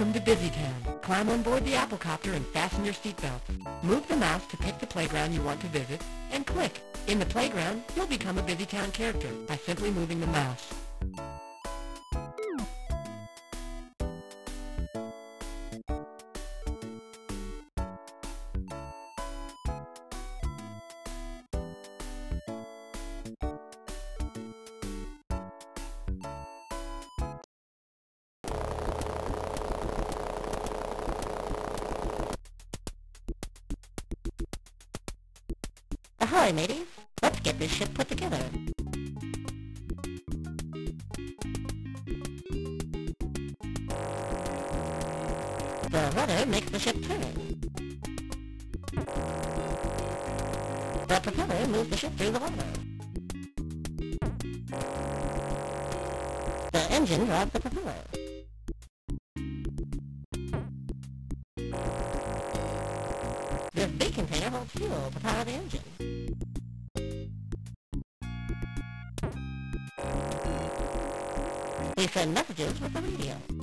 Welcome to Busytown. Climb on board the Applecopter and fasten your seatbelt. Move the mouse to pick the playground you want to visit, and click. In the playground, you'll become a Busytown character by simply moving the mouse. Ship put together. The rudder makes the ship turn. The propeller moves the ship through the water. The engine drives the propeller. This big container holds fuel to power the engine. Send messages with the radio.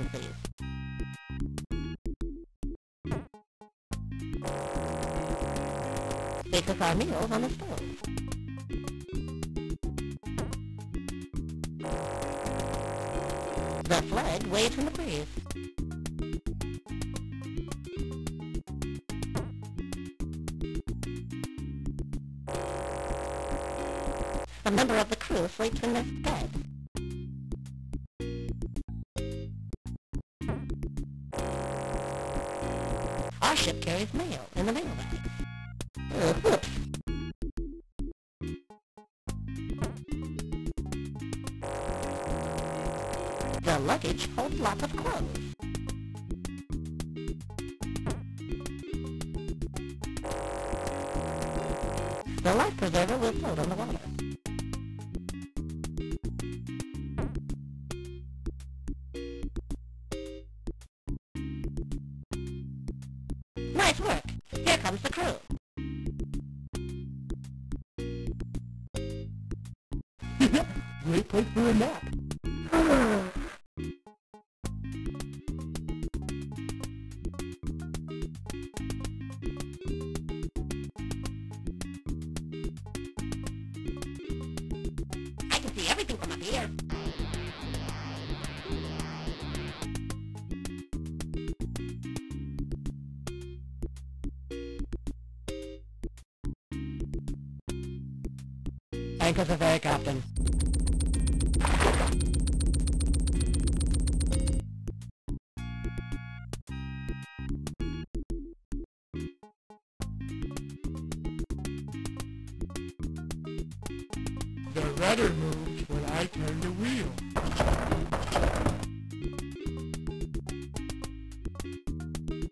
Emergencies. They cook our meals on the stove. The flag waves in the breeze. A member of the crew sleeps in this bed. Carries mail in the mail bags. Uh. The luggage holds lots of clothes. The life preserver will float on the water. Nice work. Here comes the crew. Great place for a nap. The rudder moves when I turn the wheel.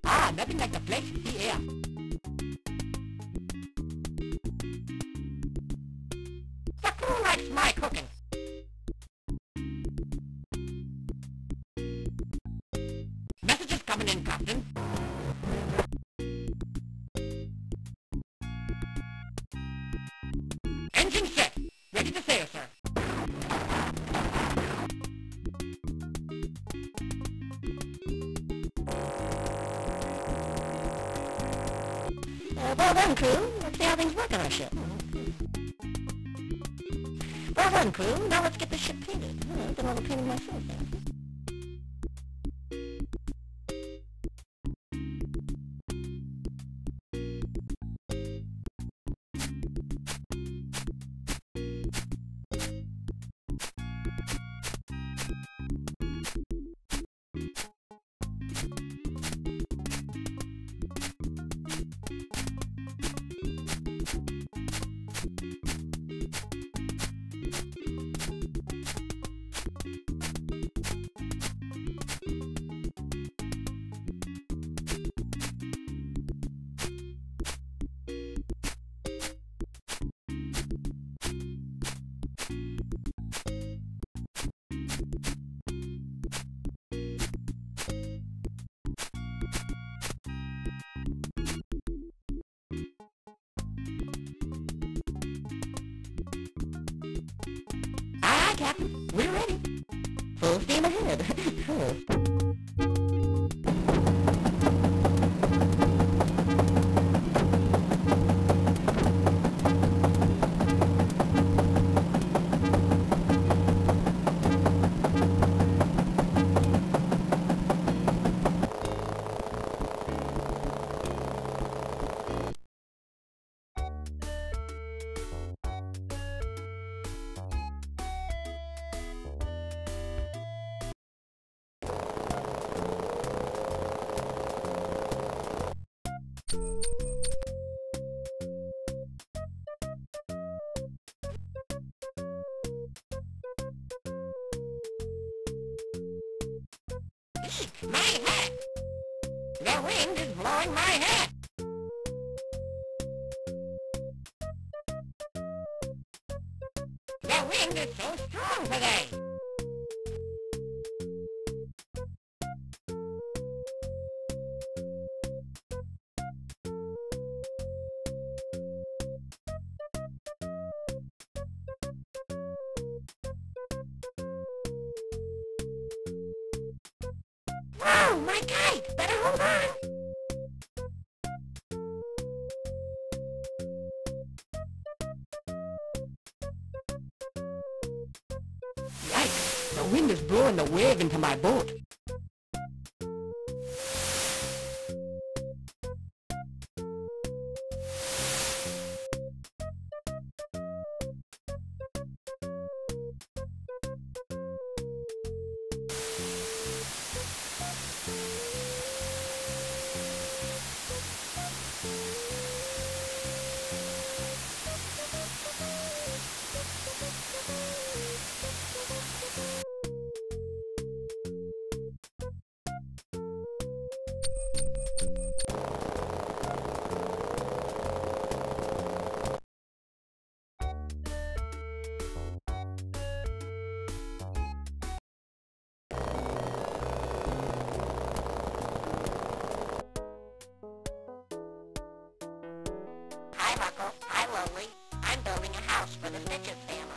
Ah, nothing like the flesh of the air. Crew. Now let's get this shit painted. Uh, I've done all the painting myself there. Captain. We're ready. Full steam ahead. cool. My hat! The wind is blowing my hat! into my boat. building a house for the midget family.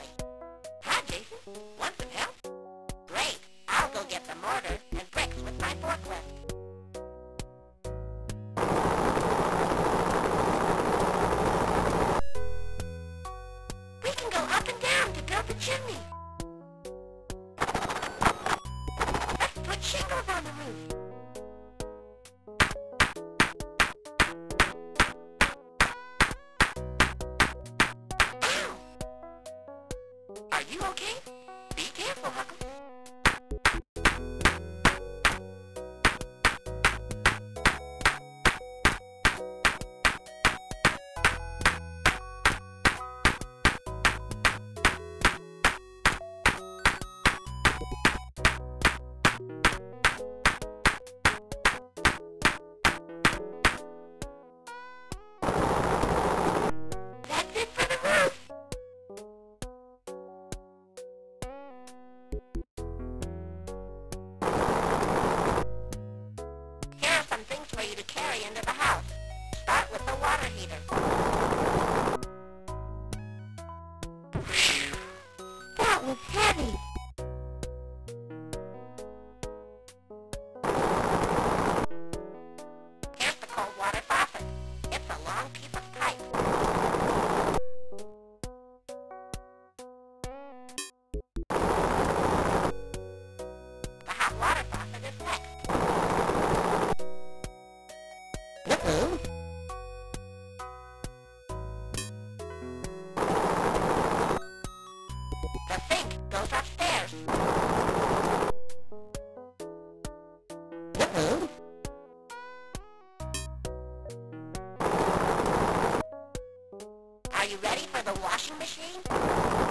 you ready for the washing machine?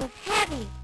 Was heavy.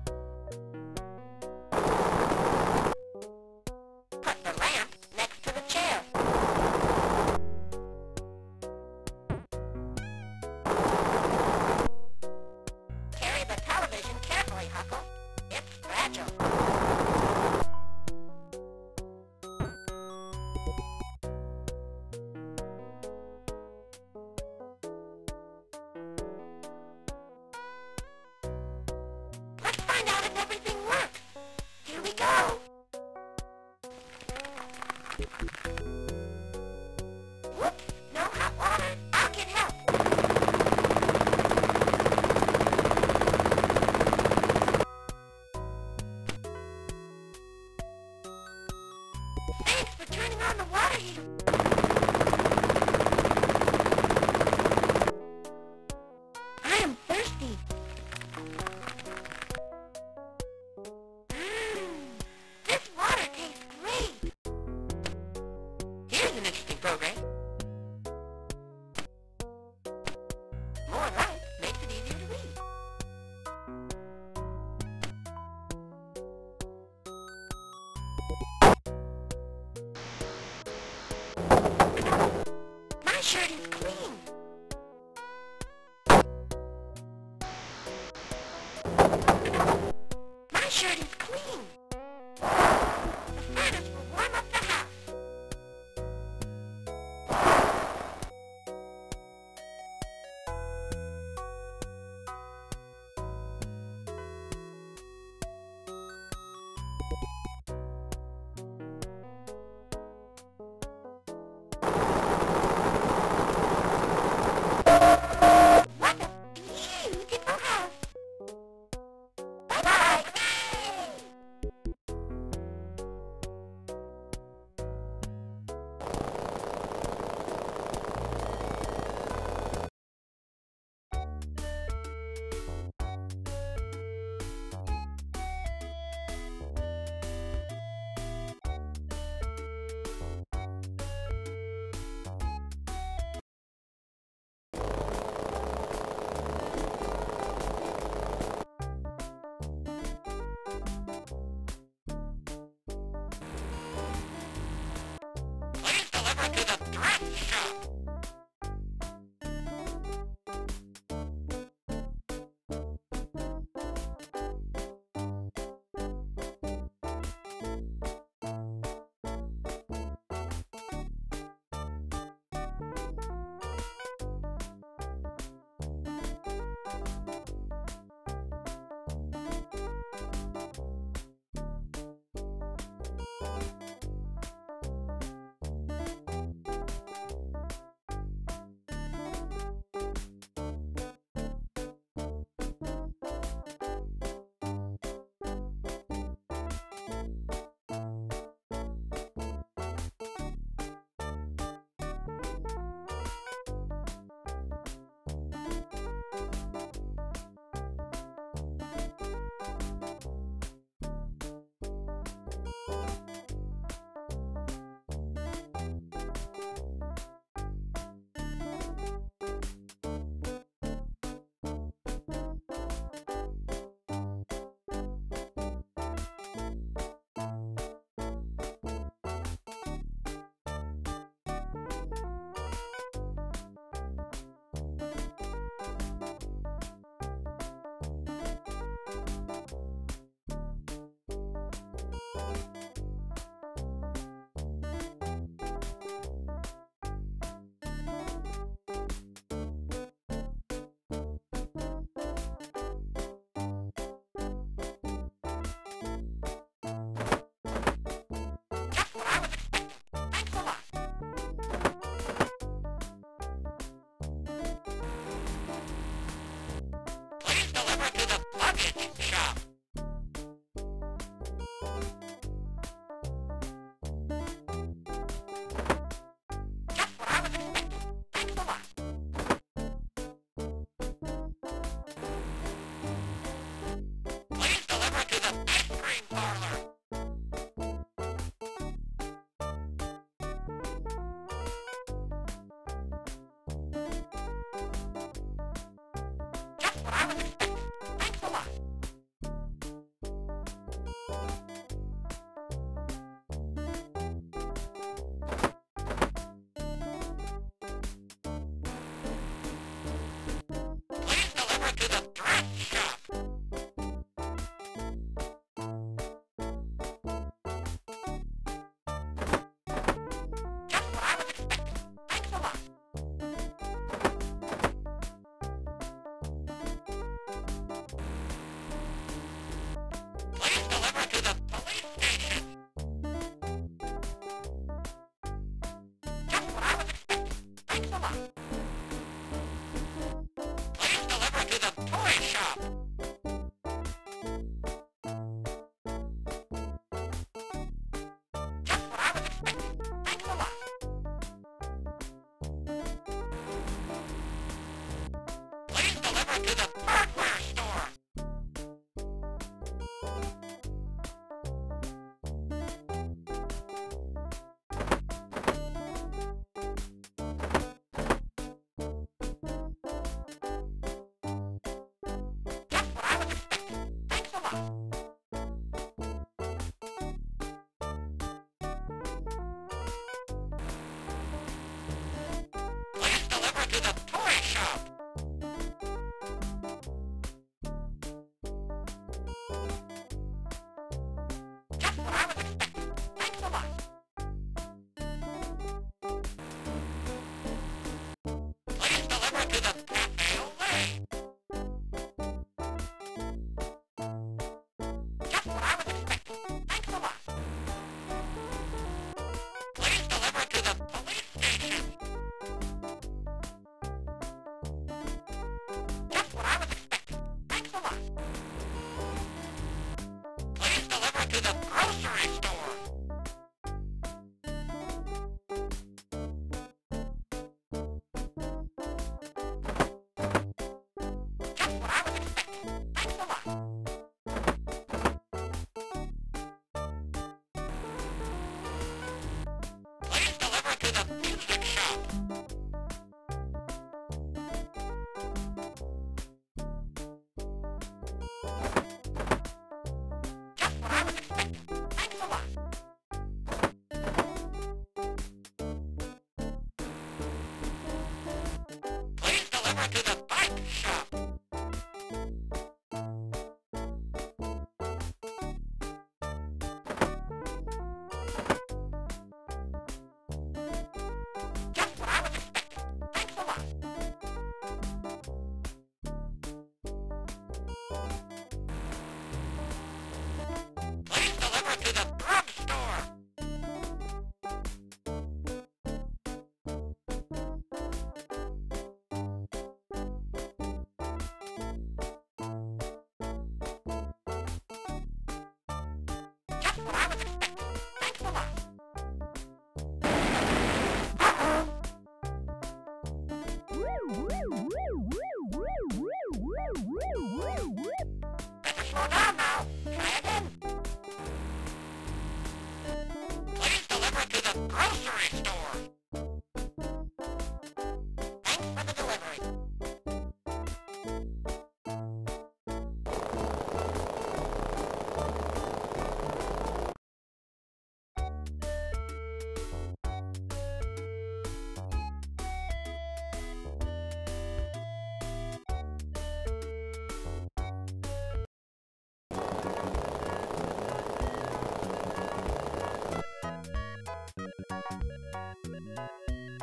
Thanks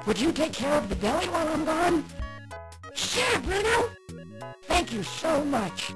Would you take care of the deli while I'm gone? Sure, Bruno! Thank you so much.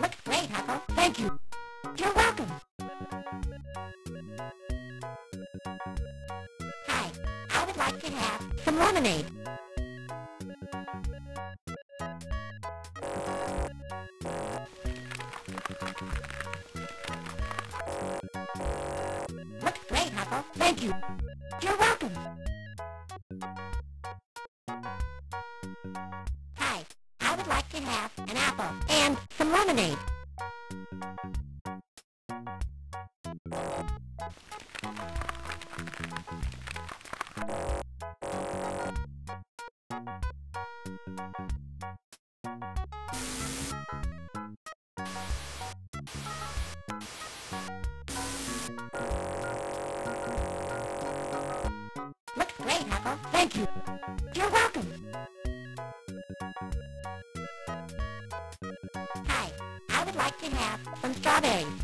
Look great, Huckle. Thank you. You're welcome. Hi, I would like to have some lemonade. Thank you. You're welcome. Hi, I would like to have some strawberries.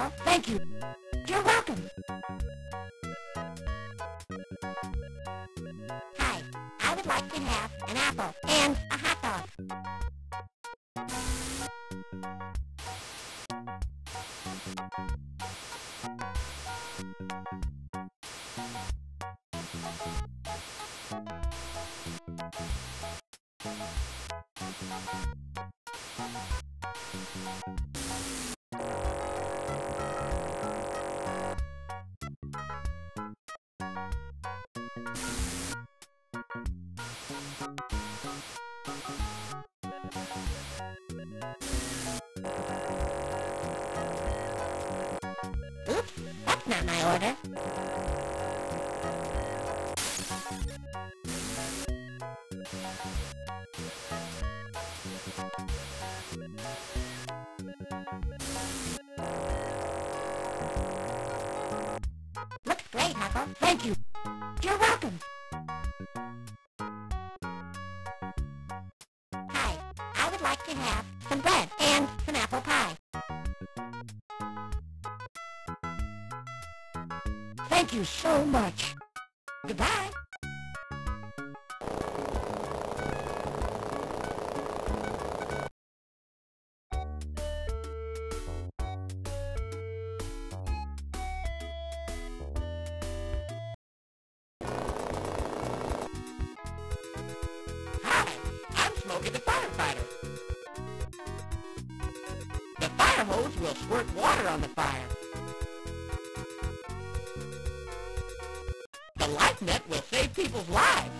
Huckle. Thank you. You're welcome. Hi, I would like to have an apple and a hot dog. My order. Great, Huckle. Thank you. Hose will squirt water on the fire. The life net will save people's lives.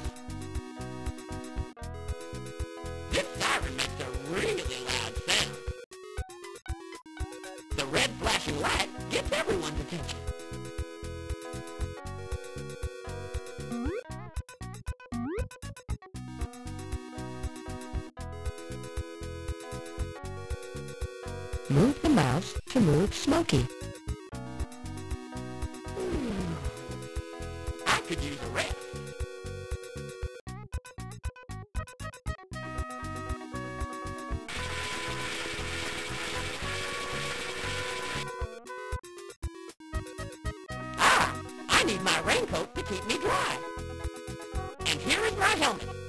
Need my raincoat to keep me dry. And here is my helmet.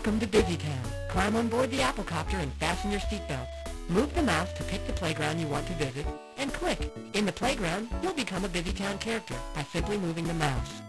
Welcome to BusyTown. Climb on board the Applecopter and fasten your seatbelts. Move the mouse to pick the playground you want to visit, and click. In the playground, you'll become a BusyTown character by simply moving the mouse.